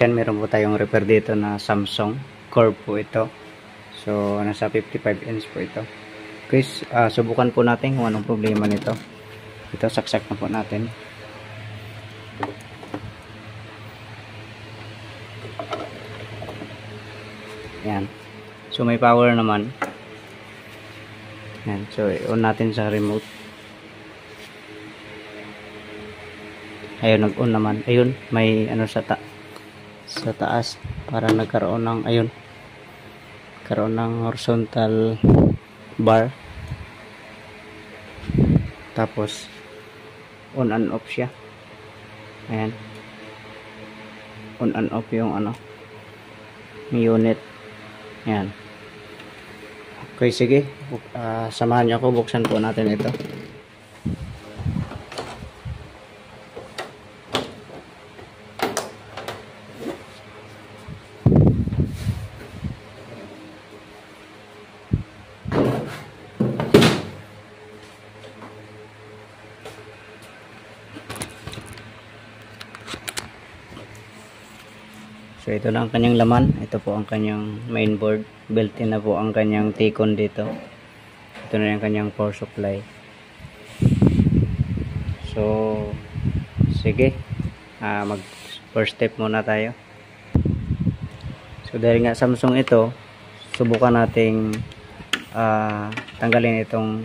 technician, meron po tayong repair dito na Samsung Curve po ito. So, nasa 55 inch po ito. Guys, ah, subukan po natin kung anong problema nito. Ito, saksak na po natin. Yan. So, may power naman. Yan. So, on natin sa remote. Ayun, nag-on naman. Ayun, may ano sa ta sa taas para nagkaroon ng ayun. Karoon ng horizontal bar. Tapos on and off siya. Ayan. On and off yung ano unit. Ayan. Okay, sige. Uh, samahan niyo ako. Buksan po natin ito. Ito na ang kanyang laman. Ito po ang kanyang mainboard. Built-in na po ang kanyang T-con dito. Ito na yung kanyang power supply. So sige. Uh, mag first step muna tayo. So dahil nga Samsung ito, subukan nating uh, tanggalin itong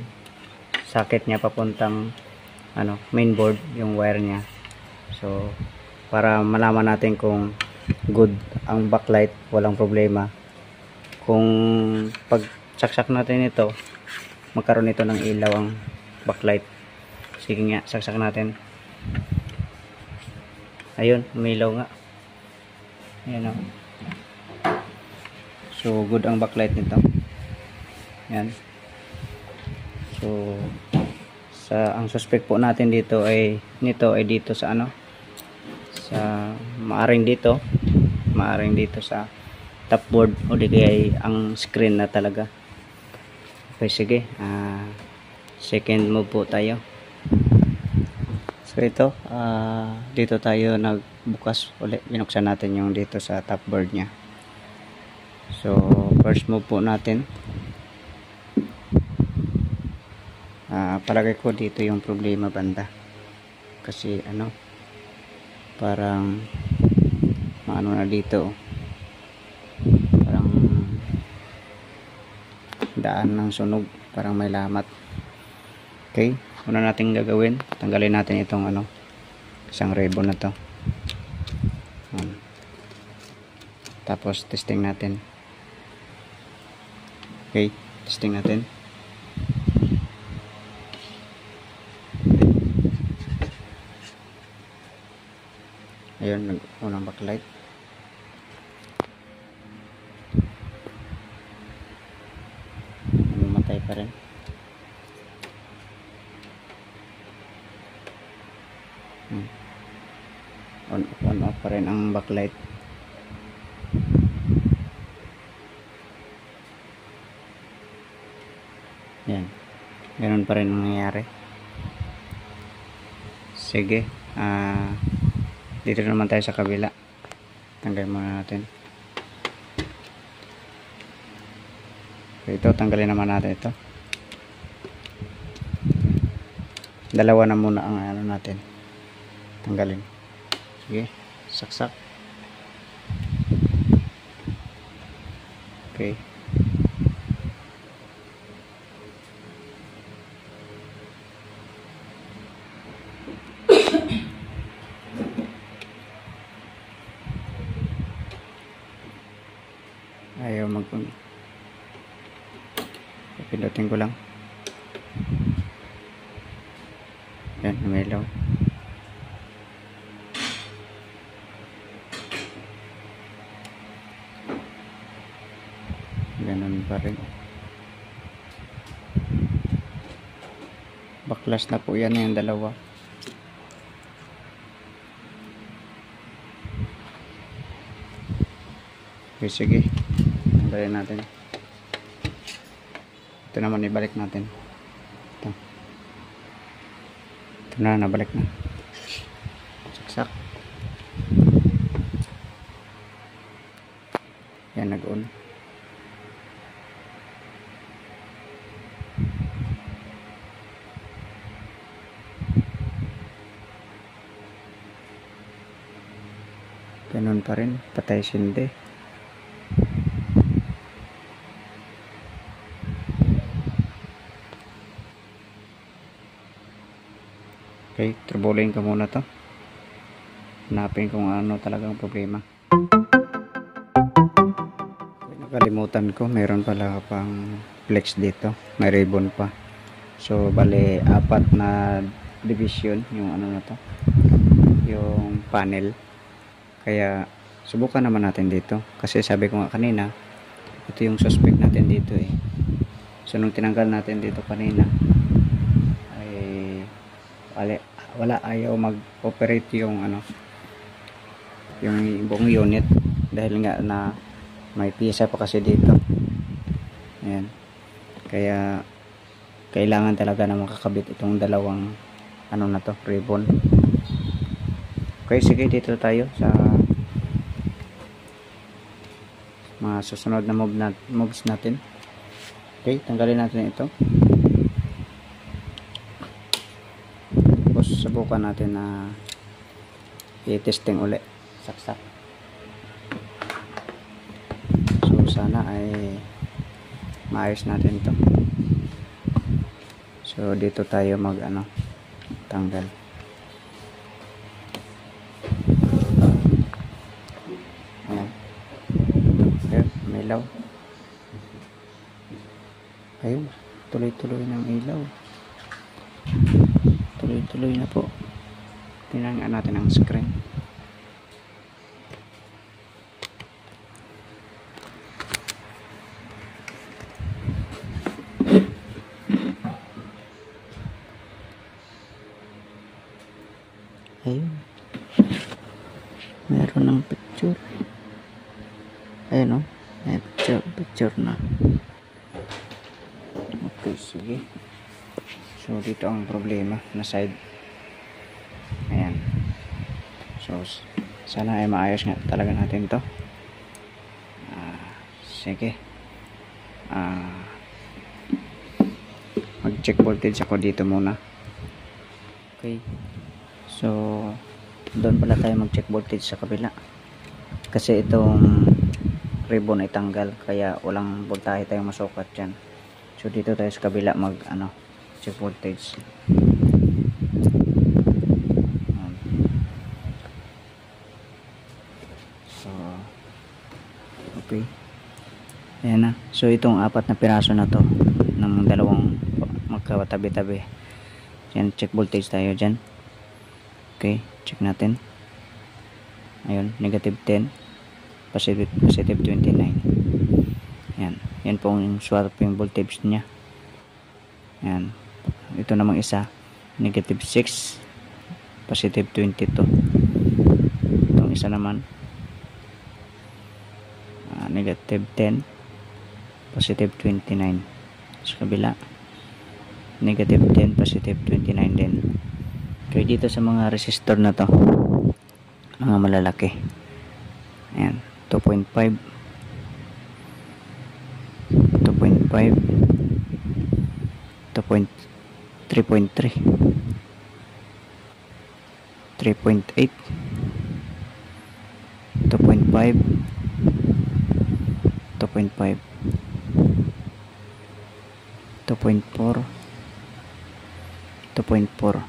socket niya papuntang ano, mainboard, yung wire niya. So para malaman natin kung good. Ang backlight walang problema. Kung pag saksak natin ito magkaroon ito ng ilaw ang backlight. Sige nga saksak natin. Ayun umilaw nga. Ayan o so good ang backlight nito. Yan so sa ang suspect po natin dito ay nito ay dito sa ano sa maaring dito maaring dito sa top board o di kaya ang screen na talaga. Okay sige uh, second move po tayo. So ito uh, dito tayo nagbukas ulit. Binuksan natin yung dito sa top board nya so first move po natin. Uh, palagay ko dito yung problema banda. Kasi ano parang maano na dito. Parang daan ng sunog. Parang may lamat. Okay una natin gagawin tanggalin natin itong ano isang ribbon na to. Um, tapos testing natin. Okay testing natin ayun nag unang backlight. Mamatay pa rin. Hmm. on, on off pa rin ang backlight. Yan ganun pa rin ang nangyayari sige ah uh, dito naman tayo sa kabila. Tanggalin muna natin. Ito tanggalin naman natin ito. Dalawa na muna ang ano natin. Tanggalin. Sige saksak. Okay ayaw mag pindutin ko lang. Yan umilaw ganun pa rin. Baklas na po yan yung dalawa. Okay sige. Tanggalin natin ito naman ibalik natin. Ito. Ito na nabalik na. Saksak. Ribbon. Ganun pa rin, patay sindi. Okay, troublin ko muna to. Hanapin kung ano talagang problema. Nakalimutan ko, meron pala pang flex dito. May ribbon pa. So, bali, apat na division yung ano na to. Yung panel. Kaya, subukan naman natin dito. Kasi sabi ko nga kanina, ito yung suspect natin dito eh. So, nung tinanggal natin dito kanina, ay wala, wala ayaw mag-operate yung ano, yung buong unit. Dahil nga na may piyesa pa kasi dito. Ayan. Kaya kailangan talaga na makakabit itong dalawang ano na to ribbon. Okay sige dito tayo sa mga susunod na move na, moves natin. Okay tanggalin natin ito subukan natin na i-testing ulit saksak. So sana ay maayos natin to. So dito tayo mag ano tanggal. Ayan. Ayan may ilaw. Ayun tuloy tuloy ng ilaw. Tuloy tuloy na po tingnan nga natin ang screen. Ayun. Meron ng picture. Ayun o may picture, picture na. Okay sige. So dito ang problema na side ayan so sana ay maayos nga talaga natin to Ah, sige ah mag check voltage ako dito muna okay So, doon pala tayo mag-check voltage sa kabila. Kasi itong ribbon ay tanggal, kaya walang voltahe tayong masukat dyan. So, dito tayo sa kabila mag, ano, check voltage. Ayan. So, okay. Ayan na. So, itong apat na piraso na to ng dalawang magkatabi-tabi. Yan, check voltage tayo dyan. Okay, check natin. Ayun, negative 10, positive, positive 29. Yan, yan po yung swapping voltage niya. Yan, ito namang isa, negative 6, positive 22. Itong isa naman, ah, negative 10, positive 29. Sa kabila, negative 10, positive 29 din. Okay, dito sa mga resistor na to, mga malalaki. Ayan, 2.5 2.5 2.3.3 3.8 2.5 2.5 2.4 2.4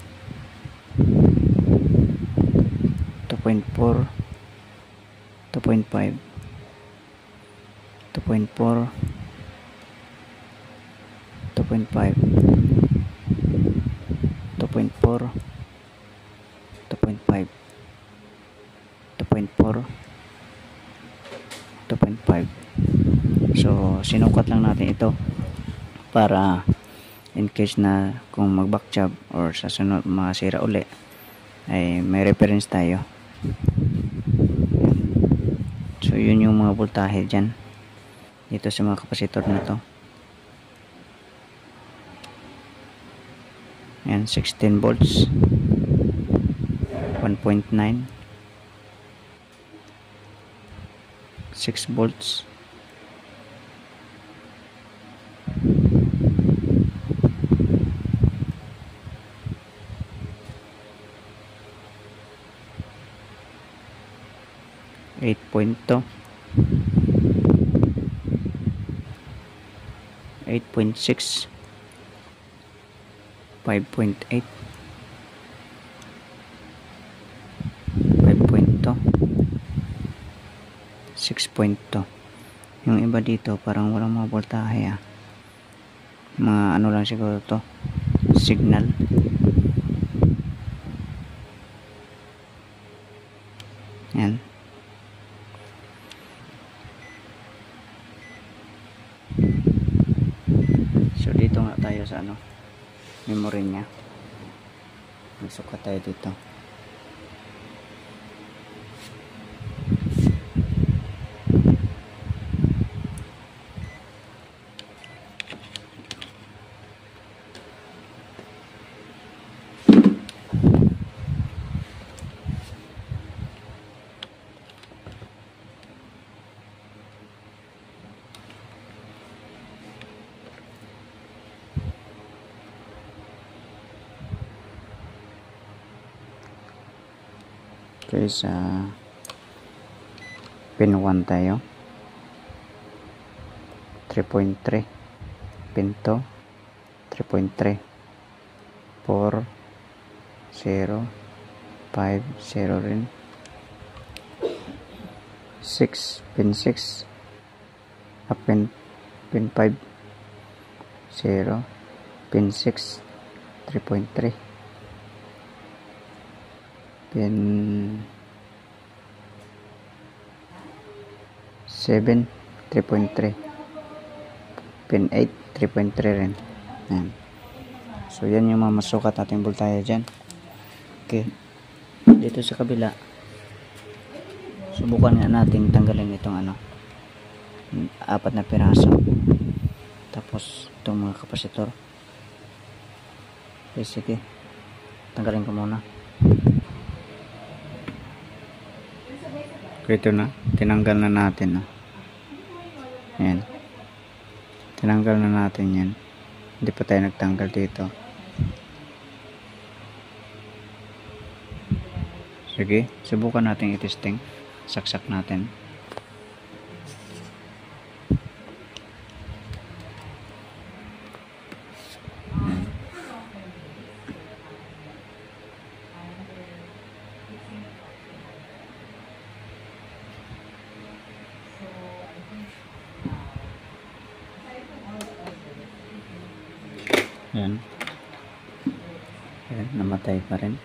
2.4 2.5 2.4 2.5 2.4 2.5 2.4 2.5 so sinukat lang natin ito para in case na kung mag back job or sa sunod masira uli ay may reference tayo. So yun yung mga voltahe dyan. Dito sa mga kapasitor na to. Yan 16 volts. 1.9 6 volts 8.2 8.6 5.8 5.2 6.2 yung iba dito parang walang mga voltahe ah. Mga ano lang siguro to signal yan so dito nga tayo sa ano memory nya magsukat tayo dito Okay, sa pin 1 tayo. 3.3 pin 2 3.3 4 0 5 0 rin. 6 pin 6 up pin pin 5 0 pin 6 3.3 pin 7 3.3 pin 8 3.3 rin. Yan. so yan yung mga masukat nating voltahe dyan. Okay. Dito sa kabila subukan nga natin tanggalin itong ano apat na piraso. Tapos itong mga kapasitor. Okay sige. Tanggalin ko muna ito na tinanggal na natin na yan tinanggal na natin yan. Hindi pa tayo nagtanggal dito. Sige subukan natin i-testing. Saksak natin Yan. Yan. Yan, namatay pa rin.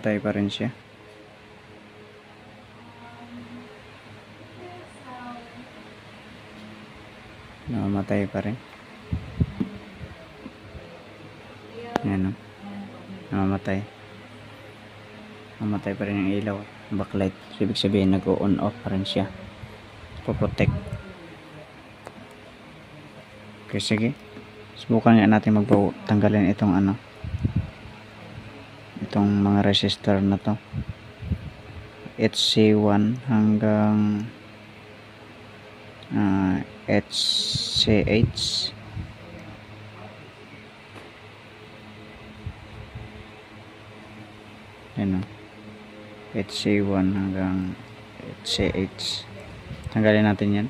Namamatay pa rin siya. Namamatay pa rin. Yan o. Namamatay. Namamatay pa rin yung ilaw. Backlight. So, ibig sabihin nag-on off pa rin siya. Poprotect. Okay, sige. Subukan nga natin magtanggalin itong ano. Itong mga resistor na to. HC1 hanggang uh, HCH. Yan o. HC1 hanggang HCH. Tanggalin natin yan.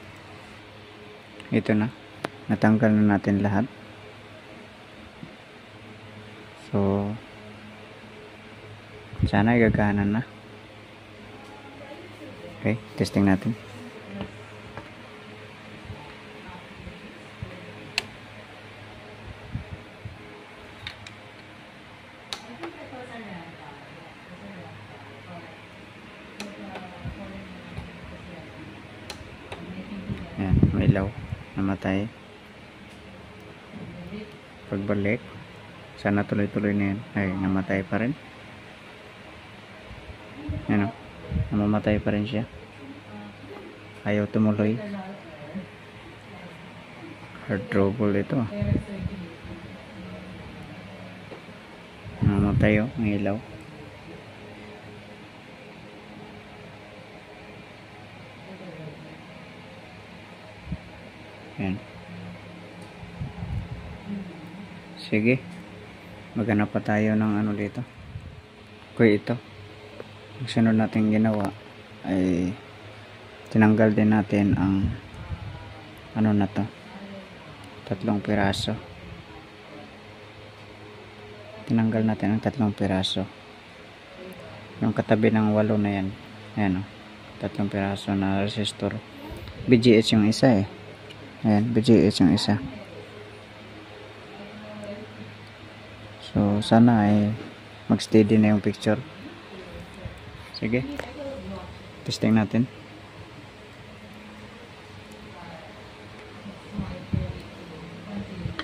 Ito na natanggal na natin lahat so sana gagana na. Okay testing natin. Yan may ilaw. Namatay. Pagbalik sana tuloy-tuloy na yan ay namatay pa rin yan o namamatay pa rin siya. Ayaw tumuloy. Hard trouble ito. Namamatay o ang ilaw. Yan sige. Maghanap pa tayo ng ano dito. Okay ito. Ang sunod natin ginawa ay tinanggal din natin ang ano na to tatlong piraso. Tinanggal natin ang tatlong piraso. Yung katabi ng walo na yan ayan o tatlong piraso na resistor. BGH yung isa eh. Ayan BGH yung isa. So sana ay mag steady na yung picture. Sige testing natin.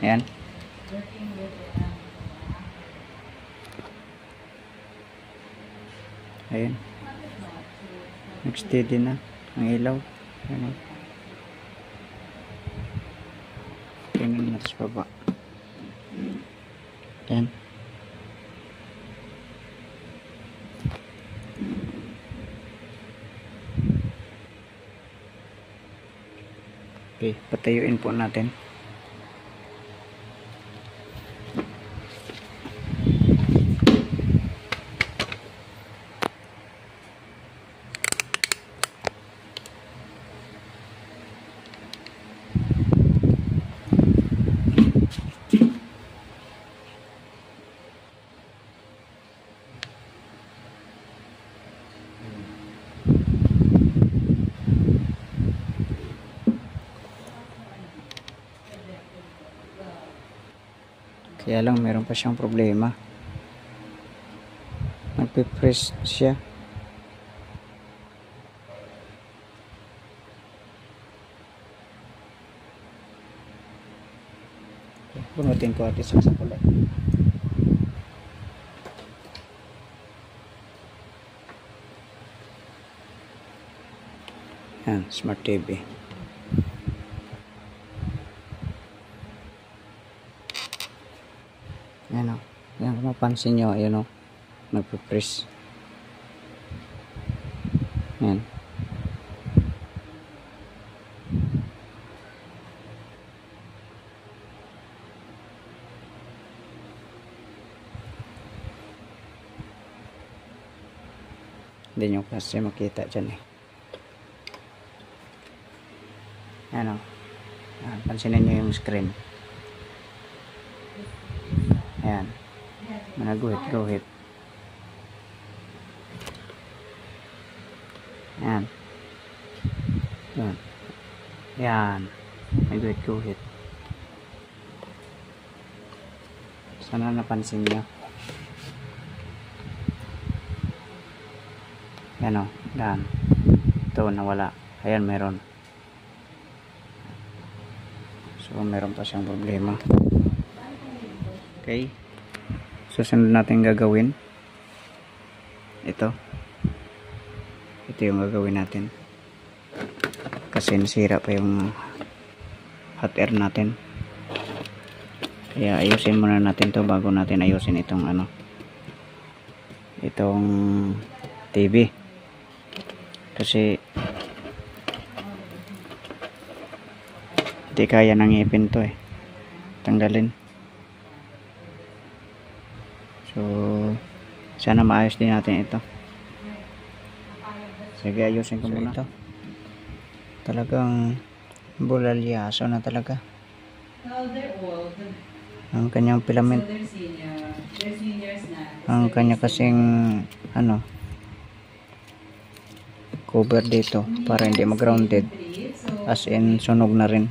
Ayan. Ayan. Nag steady na. Ang ilaw. Ayan. Tingnan natin sa baba Okay, patayuin po natin. Kaya lang meron pa siyang problema. Nagpipress siya. Bunutin ko at isang sa kulay. Yan, smart TV. Yan o. Mapansin nyo, ayun o. Nagpipress. Yan. Hindi nyo kasi makita dyan eh. Yan o. Yan, pansinin nyo yung screen. Ayan. Managuhit-guhit. Ayan. Yan. Yan. May guhit-guhit. Sana napansin nyo. Yan o. Yan. Ito, nawala. Ayan, meron. So, meron pa siyang problema. Okay. Susunod natin gagawin. Ito. Ito yung gagawin natin. Kasi nasira pa yung hot air natin. Kaya ayusin muna natin to bago natin ayusin itong ano. Itong TV. Kasi hindi kaya nang ipin to eh. Tanggalin. So, sana maayos din natin ito. Sige, ayusin ko muna. Ito. Talagang bulalyaso na talaga. Well, they're old. Ang kanyang So filament. they're senior. They're seniors na. Ang kanya kasing ano cover dito para hindi mag-grounded So, as in sunog na rin.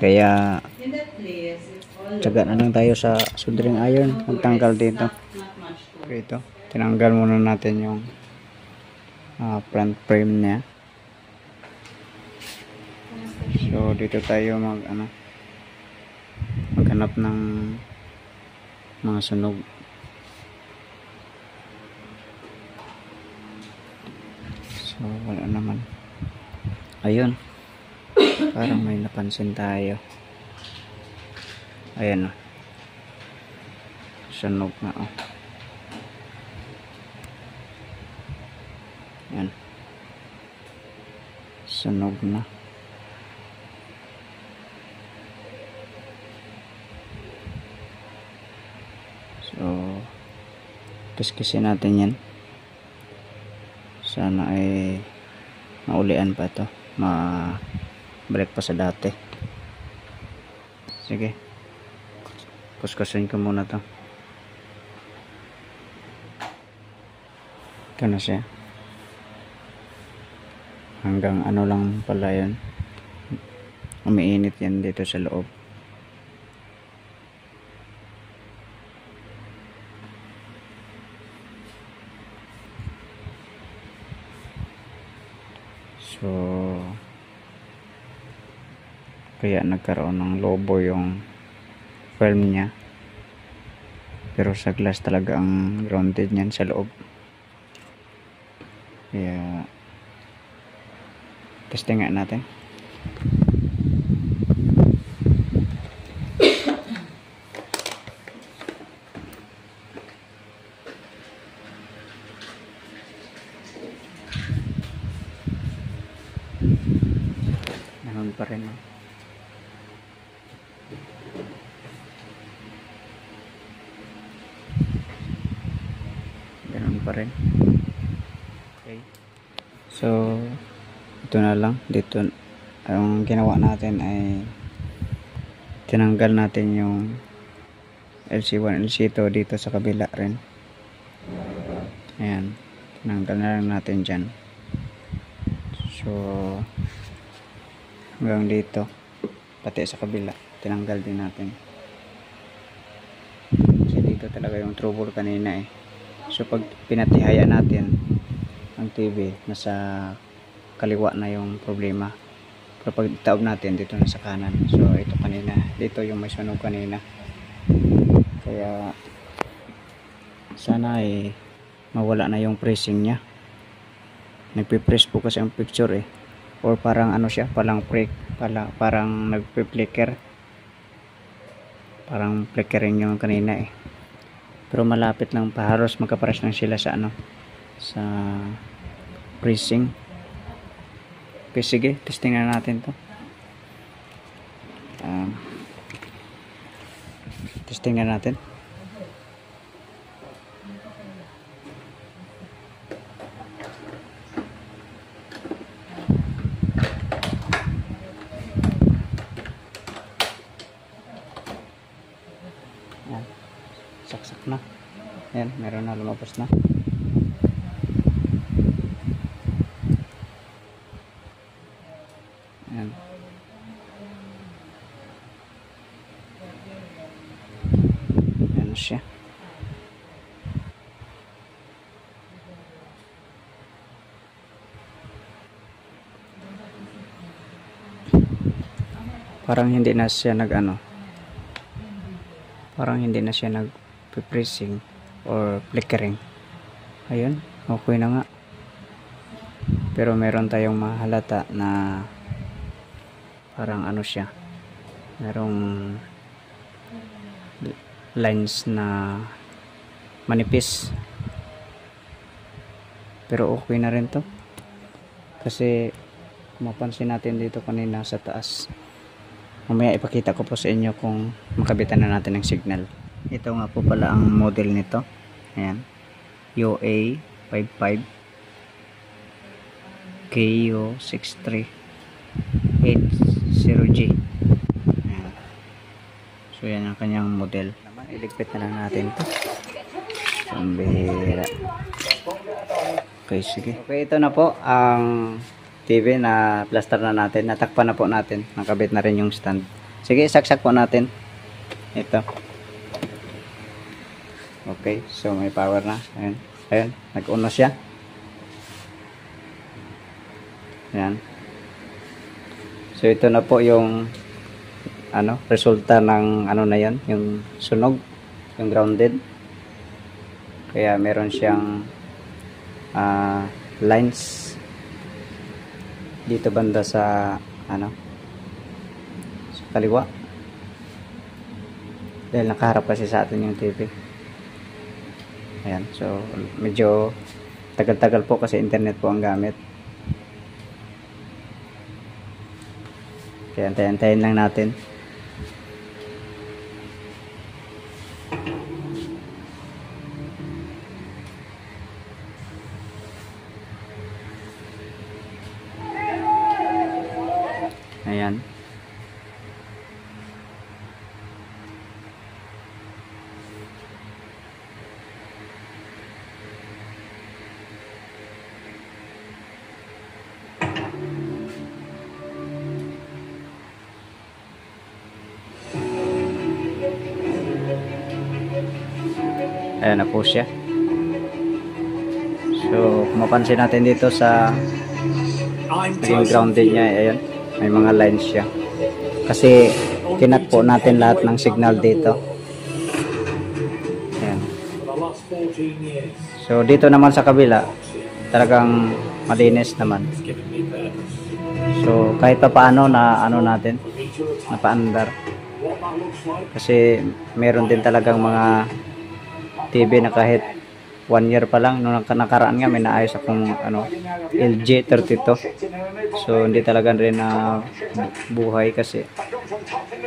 Kaya it's tsaga na lang tayo sa soldering iron magtanggal dito. Ito, tinanggal muna natin yung ah, front frame niya. So dito tayo mag ano maghanap ng mga sunog. So wala naman. Ayun. Parang may napansin tayo. Ayan o. Sunog na oh. Yan. Sunog na. So, kiskisin natin yan. Sana ay maulian pa ito ma balik pa sa dati. Sige. Kuskusin ko muna to. Ito na siya hanggang ano lang pala yun. Umiinit yan dito sa loob. So kaya nagkaroon ng lobo yung film niya. Pero sa glass talaga ang grounded niyan sa loob. Kaya testing nga natin Ganun pa rin. oh. Ganun pa rin. Okay. So, ito na Dito, ang ginawa natin ay tinanggal natin yung LC1, LC2 dito sa kabila rin. Ayan. Tinanggal na lang natin dyan. So, hanggang dito pati sa kabila tinanggal din natin kasi dito talaga yung trouble kanina eh so pag pinatihaya natin ang TV nasa kaliwa na yung problema. Pero pag taob natin dito na sa kanan. So ito kanina. Dito yung may sunog kanina. Kaya sana eh mawala na yung pressing nya nagpipress po kasi ang picture eh. Or parang ano siya parang break pala, parang nagpe-flicker. Parang flickering yung kanina eh. Pero malapit lang paharos magkapares lang sila sa ano sa pressing okay sige testing na natin to um, testing na natin Yan. Saksak na. Yan, meron na lumabas na. Yan. Yan siya. Parang hindi na siya nag ano, parang hindi na siya nag-pressing or flickering. Ayun okay na nga. Pero meron tayong mahalata na parang ano siya merong lines na manipis. Pero okay na rin to. Kasi mapansin natin dito kanina sa taas mamaya ipakita ko po sa inyo kung makabitan na natin ng signal. Ito nga po pala ang model nito. Ayan. UA 55 KU 63 80G ayan. so yan ang kanyang model. Naman iligpit na lang natin to. Pambihira okay sige. Okay ito na po ang TV na plaster na natin. Natakpan na po natin. Nakabit na rin yung stand. Sige saksak po natin. Ito. Okay so may power na. Ayun ayun nag-uno siya. Ayan. So ito na po yung ano resulta ng ano na yan yung sunog yung grounded. Kaya meron siyang ah, lines dito banda sa ano sa kaliwa. Dahil nakaharap kasi sa atin yung TV. Ayan so medyo tagal-tagal po kasi internet po ang gamit. Kaya antayin-antayin lang natin po siya. So, kung mapansin natin dito sa naging grounded niya, ayan, may mga lines siya. Kasi, kinat po natin lahat ng signal dito. Ayan. So, dito naman sa kabila, talagang malinis naman. So, kahit pa paano na ano natin, napaandar. Kasi, meron din talagang mga TV na kahit one year pa lang nung naka- nakaraan nga may naayos akong ano LG 32 so hindi talaga rin na buhay kasi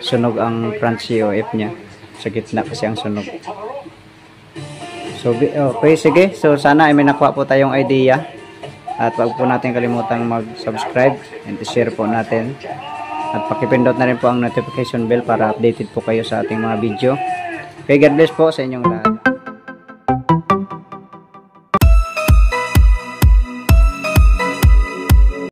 sunog ang front COF niya. Sa gitna kasi ang sunog. So oh, okay, sige. So sana ay may nakuha po tayong idea. At wag po natin kalimutang mag subscribe and share po natin. At pakipindot na rin po ang notification bell para updated po kayo sa ating mga video. Okay God bless po sa inyong lahat